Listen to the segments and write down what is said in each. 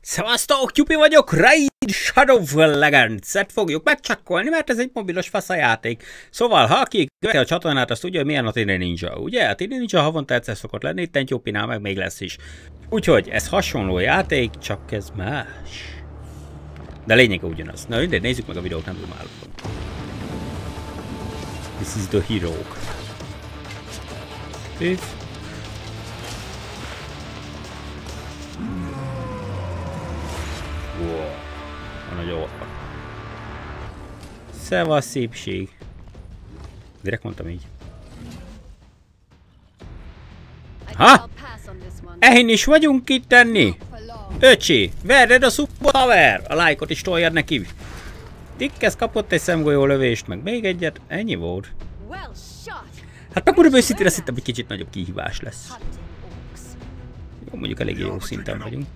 Szevasztok, Tyupi vagyok, Raid Shadow of Legends-et fogjuk megcsekkolni, mert ez egy mobilos faszajáték. Szóval, ha aki követi a csatornát, azt tudja, hogy milyen a Tini Ninja, ugye? A Tini Ninja havonta egyszer szokott lenni, itt Tyupinál meg még lesz is. Úgyhogy ez hasonló játék, csak ez más. De lényege ugyanaz. Na mindegy, nézzük meg a videót, nem tudom This is the hero. If Wow. Van nagy orva. Szevasz szépség. Direkt mondtam így. Ha? Ehin is vagyunk itt tenni? Öcsi, verred a szupot, haver! A lájkot is toljad neki. Tikkesz kapott egy szemgolyó lövést, meg még egyet, ennyi volt. Hát megmondom őszintén, azt hittem, hogy kicsit nagyobb kihívás lesz. Jó, mondjuk elég jó szinten vagyunk.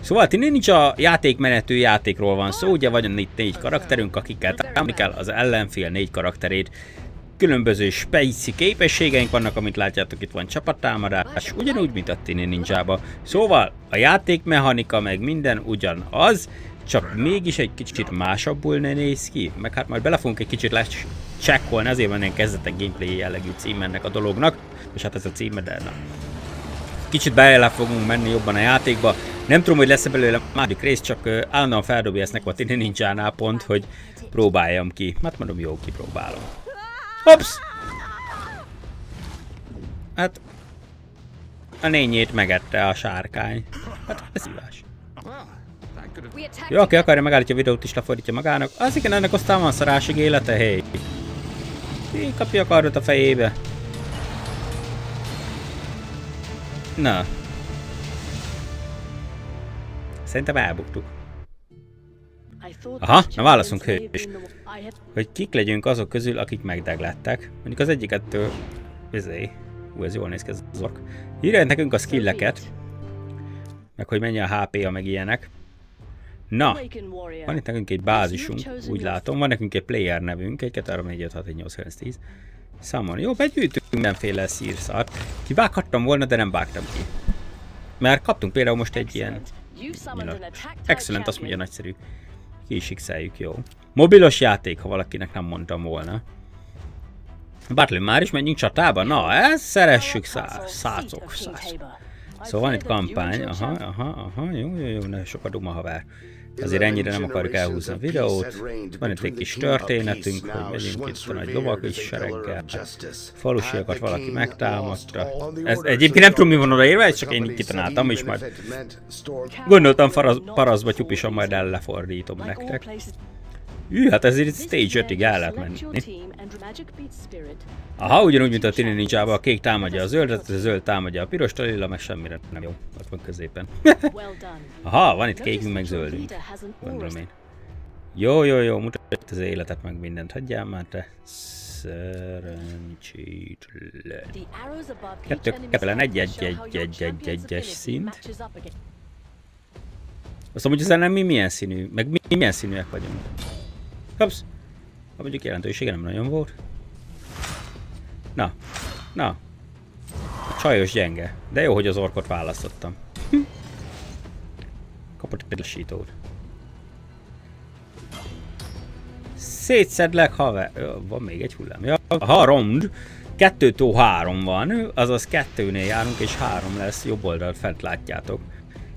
Szóval ti nincs a játékmenetű játékról van szó, ugye van itt négy karakterünk, akikkel támadni kell az ellenfél négy karakterét. Különböző spicy képességeink vannak, amit látjátok, itt van csapattámadás, ugyanúgy, mint a Tini Ninjába. Szóval a játékmechanika meg minden ugyanaz, csak mégis egy kicsit másabbul ne néz ki, meg hát majd bele fogunk egy kicsit lecsekkolni, azért van ilyen kezdetek gameplay jellegű cím ennek a dolognak, és hát ez a címe, de na. Kicsit bele fogunk menni jobban a játékba, nem tudom, hogy lesz-e belőle második rész, csak állandóan feldobja ezt nekem a Tini Ninjánál pont, hogy próbáljam ki. Hát mondom, jó, kipróbálom. Hops! Hát... A nényét megette a sárkány. Hát ez szívás. Jó, aki akarja megállítja a videót is lefordítja magának. Az igen, ennek aztán van szarásig élete, hé. Hey. Kapja a kardot a fejébe. Na, Szerintem elbuktuk. Aha, na válaszunk is. Hogy kik legyünk azok közül, akik megdeglettek. Mondjuk az egyiket... Ezé. Ú, ez jól néz ki ez az ork. Írja nekünk a skilleket. Meg hogy mennyi a HP-ja, meg ilyenek. Na, van itt nekünk egy bázisunk, úgy látom. Van nekünk egy player nevünk, egy 2, 3, 4, 5, 6, 1, 8, 9, 10. Summon. Jó, begyűjtünk mindenféle szírszart. Kivághattam volna, de nem vágtam ki. Mert kaptunk például most egy ilyen Excellent, azt mondja nagyszerű. Ki is jó. Mobilos játék, ha valakinek nem mondtam volna. Battle, már is menjünk csatába? Na, ezt szeressük szá szácok. Száz. Szóval van itt kampány. Aha, aha, aha, jó, jó, jó, ne sok a duma haver. Azért ennyire nem akarjuk elhúzni a videót. Van itt egy kis történetünk, hogy megyünk itt a nagy lovak is sereggel. Falusiakat valaki megtámadta. Ez egyébként nem tudom mi van odaírva, csak én kitanáltam, és majd gondoltam paraszba tyupisan majd el lefordítom nektek. Ű, hát ezért itt stage 5-ig el lehet menni. Aha, ugyanúgy, mint a Tini ninja a kék támadja a zöldet, a zöld támadja a piros, a meg semmire nem jó. Ott van középen. Aha, van itt kékünk, meg zöldünk. Gondolom én. Jó, jó, jó, mutatja az életet, meg mindent. Hagyjál már te szerencsétlen. Kettő, kettőlen egy, egy, egy, egy, egy, egy, szint. Azt mondja, hogy nem mi milyen színű, meg mi milyen színűek vagyunk. Kapsz. Ha mondjuk jelentősége nem nagyon volt. Na. Na. A csajos gyenge. De jó, hogy az orkot választottam. Hm. Kapott egy lesítót. Szétszedlek, haver. Van még egy hullám. Ja, ha rond. Kettőtől három van, azaz kettőnél járunk, és három lesz, jobb oldalt fent látjátok.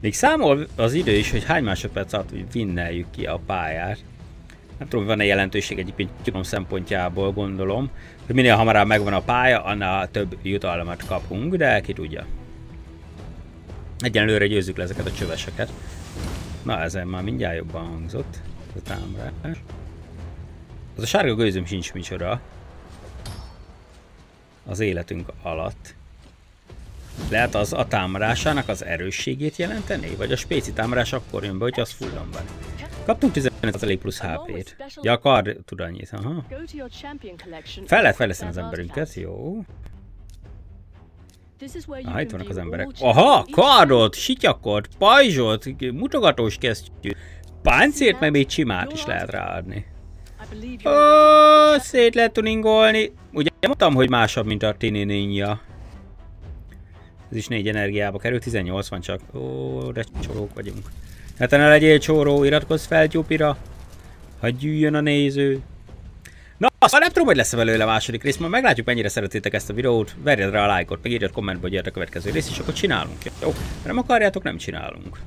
Még számol az idő is, hogy hány másodperc alatt vinneljük ki a pályát. Nem tudom, van-e jelentőség egyébként tudom szempontjából gondolom, hogy minél hamarabb megvan a pálya, annál több jutalmat kapunk, de ki tudja. Egyenlőre győzzük le ezeket a csöveseket. Na, ezen már mindjárt jobban hangzott. a támrás. Az a sárga gőzöm sincs micsoda. Az életünk alatt. Lehet az a támadásának az erősségét jelenteni? Vagy a spéci támadás akkor jön be, hogy az fullan van. Kaptunk 15% plusz HP-t. Ja, a kard tud annyit. Aha. Fel lehet fejleszteni az emberünket, jó. Aha, itt vannak az emberek. Aha, kardot, sityakot, pajzsot, mutogatós kesztyű. Páncért, meg még csimát is lehet ráadni. Ó, szét lehet tuningolni. Ugye mondtam, hogy másabb, mint a Tini Ninja. Ez is 4 energiába kerül, 18 van csak. Ó, de csorók vagyunk. Hát ne legyél csóró, iratkozz fel Gyupira. Hadd gyűjjön a néző. Na, azt nem tudom, hogy lesz -e belőle a második rész, majd meglátjuk mennyire szeretitek ezt a videót, verjed rá a lájkot, meg írjad kommentbe, hogy a következő rész, és akkor csinálunk. Jó? Ha nem akarjátok, nem csinálunk.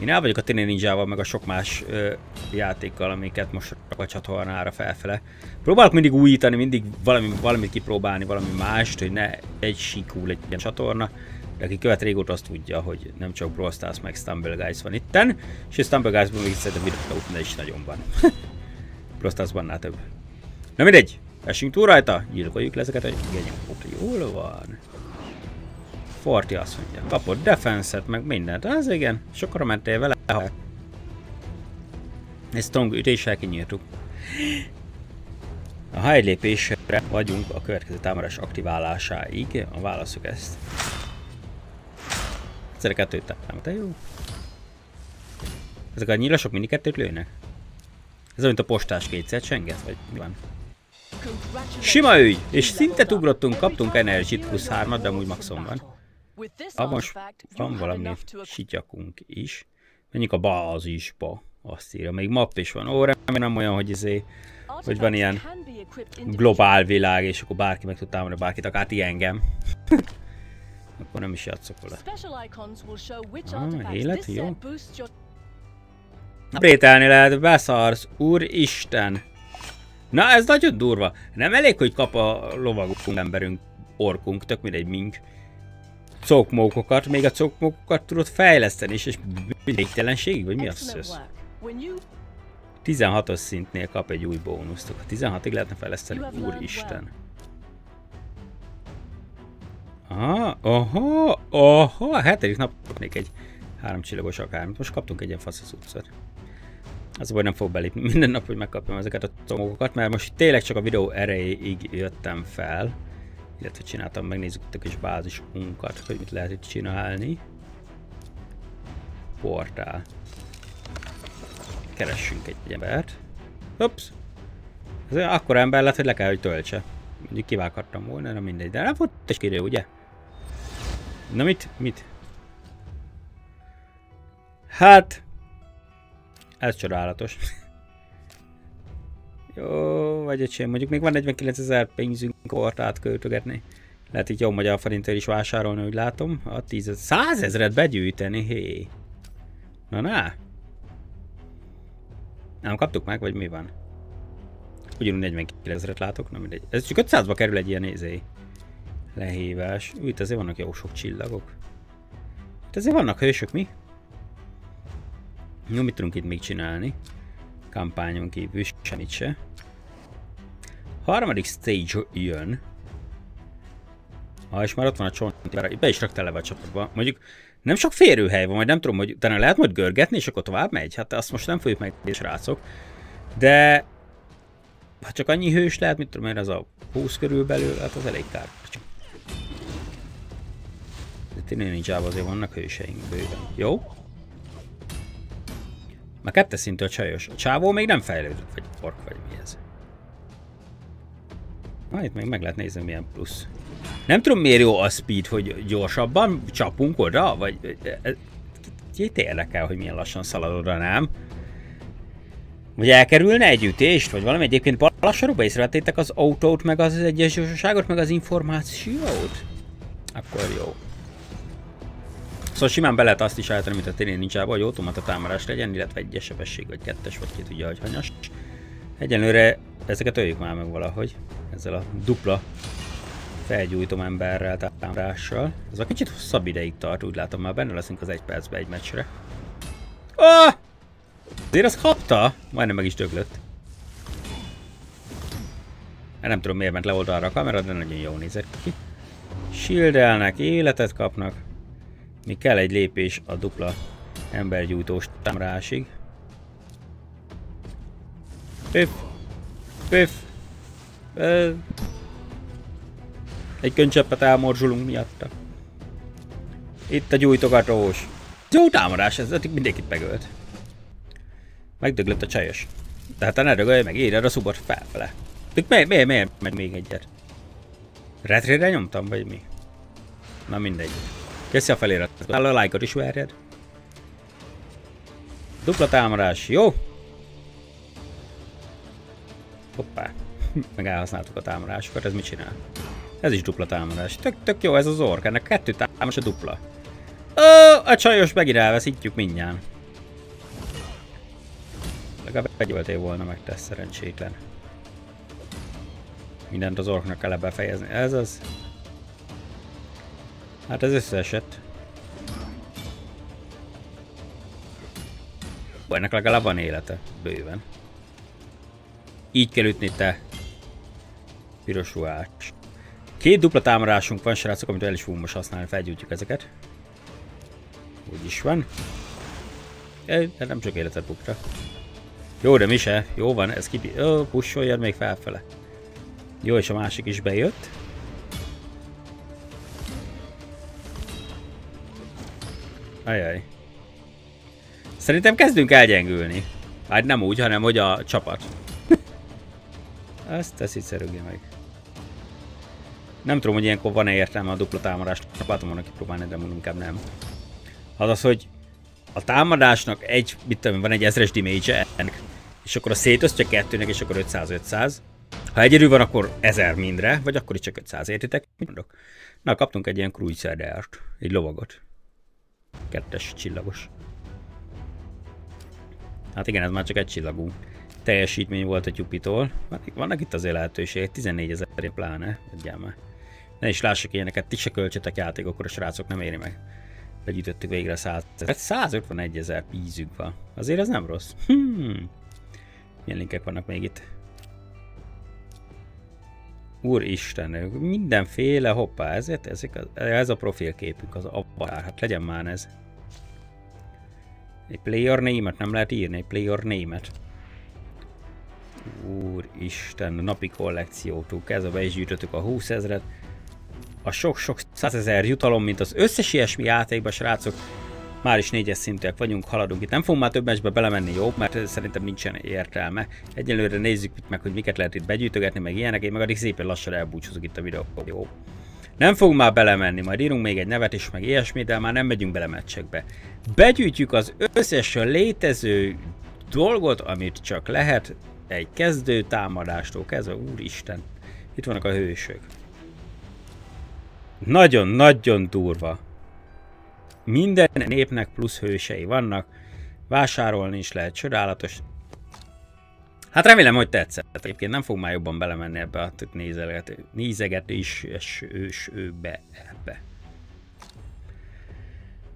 Én el vagyok a Tini Ninja-val, meg a sok más ö, játékkal, amiket most a csatornára felfele. Próbálok mindig újítani, mindig valami, valamit kipróbálni, valami mást, hogy ne egy síkú legyen csatorna. De aki követ régóta azt tudja, hogy nem csak Brawl Stars meg Stumble Guys van itten, és a Stumble Guys-ban még szerintem videót is nagyon van. Brawl Stars-ban több. Na mindegy, essünk túl rajta, gyilkoljuk le ezeket a genyókat. Jól van. Forti azt mondja, kapott defense-et, meg mindent. Az igen, sokkora mentél vele. Ezt strong ütéssel kinyírtuk. A high lépésre vagyunk a következő támadás aktiválásáig. A válaszok ezt. Egyszerre kettőt támad, jó? Ezek a nyilasok mindig kettőt lőnek? Ez olyan, mint a postás kétszer csenget, vagy mi van? Sima ügy! És szinte ugrottunk, kaptunk energit plusz 3 de amúgy maxon van. Ha most van valami sityakunk is. Menjünk a bázisba. Azt írja. Még map is van. Ó, remélem nem olyan, hogy izé, hogy van ilyen globál világ, és akkor bárki meg tud támadni bárkit, akár ti engem. akkor nem is játszok vele. Ah, élet, jó. Brételni lehet, beszarsz, úristen! Na, ez nagyon durva. Nem elég, hogy kap a lovagunk emberünk, orkunk, tök mindegy mink. Cokmókokat, még a cokmókokat tudod fejleszteni, és, és végtelenség, vagy mi az ez? 16-os szintnél kap egy új bónuszt. 16-ig lehetne fejleszteni, úristen. Aha, aha, aha, a hetedik nap kapnék egy háromcsillagos akármit. Most kaptunk egy ilyen fasz utcát. Az baj nem fog belépni minden nap, hogy megkapjam ezeket a comogokat, mert most tényleg csak a videó erejéig jöttem fel. Illetve csináltam, megnézzük itt a kis bázisunkat, hogy mit lehet itt csinálni. Portál. Keressünk egy embert. Ups. Ez akkor ember lett, hogy le kell, hogy töltse. Mondjuk kivághattam volna, nem mindegy. De nem volt egy kérő, ugye? Na mit? Mit? Hát, ez csodálatos. Jó, vagy öcsém, mondjuk még van 49 ezer pénzünk kortát költögetni. Lehet így jó magyar forintért is vásárolni, úgy látom. A 10 100 ezeret begyűjteni, hé. Na, na. Nem kaptuk meg, vagy mi van? Ugyanúgy 49 ezeret látok, na mindegy. Ez csak 500-ba kerül egy ilyen nézé. Lehívás. Úgy, azért vannak jó sok csillagok. Itt azért vannak hősök, mi? Jó, mit tudunk itt még csinálni? Kampányon kívül semmit se. Harmadik stage jön. Ha és már ott van a csont, be is raktál a csapatba. Mondjuk nem sok férőhely van, majd nem tudom, hogy utána lehet majd görgetni, és akkor tovább megy. Hát azt most nem fogjuk meg, srácok. De ha csak annyi hős lehet, mit tudom én, ez a 20 körülbelül, hát az elég kár. Itt nincs azért vannak hőseink bőven. Jó? Már kettes szintű a csajos. A csávó még nem fejlődött, vagy pork, vagy mi ez. Na, itt még meg lehet nézni, milyen plusz. Nem tudom, miért jó a speed, hogy gyorsabban csapunk oda, vagy... Itt érdekel, hogy milyen lassan szalad oda, nem? Vagy elkerülne egy ütést, vagy valami egyébként lassaróba észrevettétek az autót, meg az egyes gyorsaságot, meg az információt? Akkor jó. Szóval simán be lehet azt is állítani, mint a tényleg nincs hogy automata támadás legyen, illetve egyes sebesség, vagy kettes, vagy ki tudja, hogy hanyas. Egyenlőre ezeket öljük már meg valahogy, ezzel a dupla felgyújtom emberrel, támadással. Ez a kicsit hosszabb ideig tart, úgy látom már benne leszünk az egy percbe egy meccsre. Ah! Azért az kapta? Majdnem meg is döglött. Nem tudom miért ment le oldalra a kamera, de nagyon jó nézett ki. Shieldelnek, életet kapnak. Mi kell egy lépés a dupla embergyújtós támrásig. Pöf! Pöf! Egy könycseppet elmorzsulunk miatta. Itt a gyújtogatós. Jó támadás, ez eddig mindenkit megölt. Megdöglött a csajos. Tehát ne dögölj meg, írjad a szubot felfele. Miért, miért, miért meg még egyet? Retrére nyomtam, vagy mi? Na mindegy. Köszi a feliratot. A lájkot is verjed. Dupla támadás, jó? Hoppá. Meg elhasználtuk a támadásokat, ez mit csinál? Ez is dupla támadás. Tök, tök jó ez az ork, ennek kettő támadás a dupla. Ó, a csajos megint elveszítjük mindjárt. Legalább egy volna meg tesz szerencsétlen. Mindent az orknak kell befejezni. Ez az. Hát ez összeesett. Ennek legalább van élete. Bőven. Így kell ütni te. Piros ruhács. Két dupla támadásunk van, srácok, amit el is fogunk most használni, felgyújtjuk ezeket. Úgy is van. É, nem csak életet bukta. Jó, de mi se. Jó van, ez ki... Ó, pusoljad még felfele. Jó, és a másik is bejött. Ajaj. Szerintem kezdünk elgyengülni. Hát nem úgy, hanem hogy a csapat. Ezt teszi szerűgé meg. Nem tudom, hogy ilyenkor van-e értelme a dupla támadást. Látom volna kipróbálni, de inkább nem. Az az, hogy a támadásnak egy, mit tudom, van egy ezres damage és akkor a szétosztja kettőnek, és akkor 500-500. Ha egyedül van, akkor 1000 mindre, vagy akkor is csak 500, értitek? Mit mondok? Na, kaptunk egy ilyen cruiser-t, egy lovagot. Kettes csillagos. Hát igen, ez már csak egy csillagú teljesítmény volt a Tyupitól. Vannak itt azért lehetőségek, 14 ezer pláne, adjál már. Ne is lássuk ilyeneket, ti se költsetek játékokra, a srácok nem éri meg. Begyűjtöttük végre 100 151 ezer pízük van. Azért ez nem rossz. Hmm. Milyen linkek vannak még itt? Úristen, mindenféle, hoppá, ezért, ezek ez a profilképünk, az avatar, hát legyen már ez. Egy player name-et nem lehet írni, egy player name-et. Úristen, napi kollekciótól kezdve be is gyűjtöttük a 20 ezeret. A sok-sok százezer jutalom, mint az összes ilyesmi játékban, srácok. Már is négyes szintűek vagyunk, haladunk itt. Nem fogunk már több meccsbe belemenni, jó? Mert szerintem nincsen értelme. Egyelőre nézzük meg, hogy miket lehet itt begyűjtögetni, meg ilyenek. Én meg addig szépen lassan elbúcsúzok itt a videóból, jó? Nem fogunk már belemenni, majd írunk még egy nevet is, meg ilyesmi, de már nem megyünk bele meccsekbe. Begyűjtjük az összes létező dolgot, amit csak lehet, egy kezdő támadástól kezdve, úristen, itt vannak a hősök. Nagyon-nagyon durva. Minden népnek plusz hősei vannak, vásárolni is lehet, csodálatos. Hát remélem, hogy tetszett. Egyébként nem fog már jobban belemenni ebbe a nézegetésbe ebbe.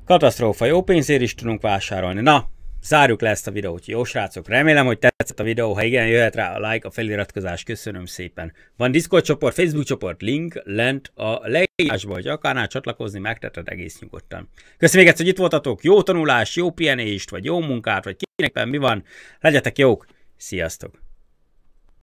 Katasztrófa, jó pénzért is tudunk vásárolni. Na, zárjuk le ezt a videót. Jó srácok, remélem, hogy tetszett a videó. Ha igen, jöhet rá a like, a feliratkozás. Köszönöm szépen. Van Discord csoport, Facebook csoport, link lent a leírásban, hogy akarnál csatlakozni, megteted egész nyugodtan. Köszönöm még egyszer, hogy itt voltatok. Jó tanulás, jó pihenést, vagy jó munkát, vagy kinek mi van. Legyetek jók. Sziasztok!